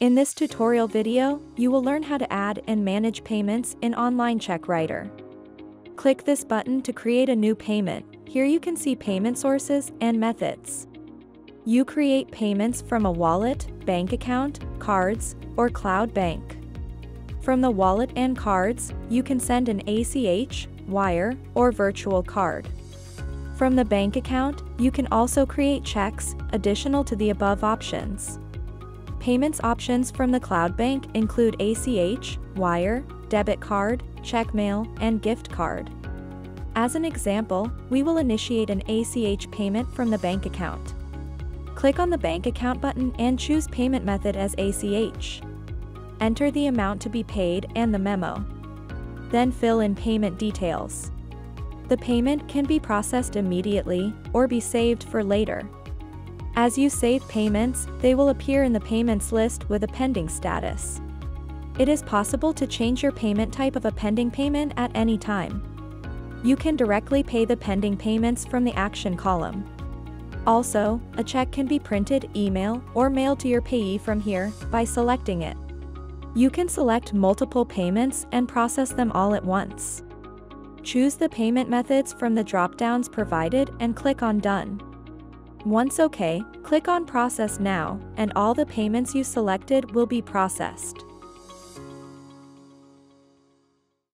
In this tutorial video, you will learn how to add and manage payments in Online Check Writer. Click this button to create a new payment. Here you can see payment sources and methods. You create payments from a wallet, bank account, cards, or cloud bank. From the wallet and cards, you can send an ACH, wire, or virtual card. From the bank account, you can also create checks, additional to the above options. Payments options from the Cloud Bank include ACH, wire, debit card, check mail, and gift card. As an example, we will initiate an ACH payment from the bank account. Click on the bank account button and choose payment method as ACH. Enter the amount to be paid and the memo. Then fill in payment details. The payment can be processed immediately or be saved for later. As you save payments, they will appear in the payments list with a pending status. It is possible to change your payment type of a pending payment at any time. You can directly pay the pending payments from the action column. Also, a check can be printed, email, or mailed to your payee from here by selecting it. You can select multiple payments and process them all at once. Choose the payment methods from the drop-downs provided and click on Done. Once OK, click on Process Now, and all the payments you selected will be processed.